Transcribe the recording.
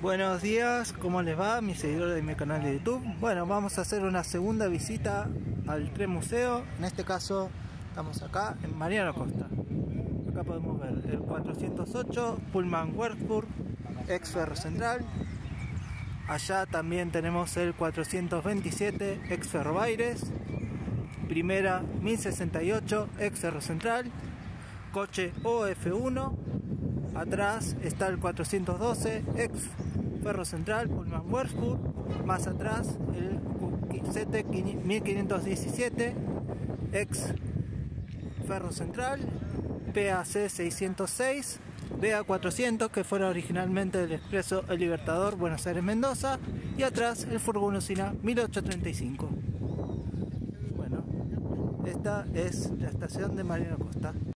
Buenos días, ¿cómo les va? Mis seguidores de mi canal de YouTube. Bueno, vamos a hacer una segunda visita al tren museo. En este caso, estamos acá en Mariano Costa. Acá podemos ver el 408 Pullman Würzburg, ex Ferro Central. Allá también tenemos el 427 ex Ferro Baires. Primera 1068 ex Ferro Central. Coche OF1 atrás está el 412 ex Ferro Central Pullman Würzburg más atrás el CT 1517 ex Ferro Central. PAC 606 BA 400 que fuera originalmente del expreso El Libertador Buenos Aires Mendoza. Y atrás el furgón usina 1835 bueno esta es la estación de Marino Costa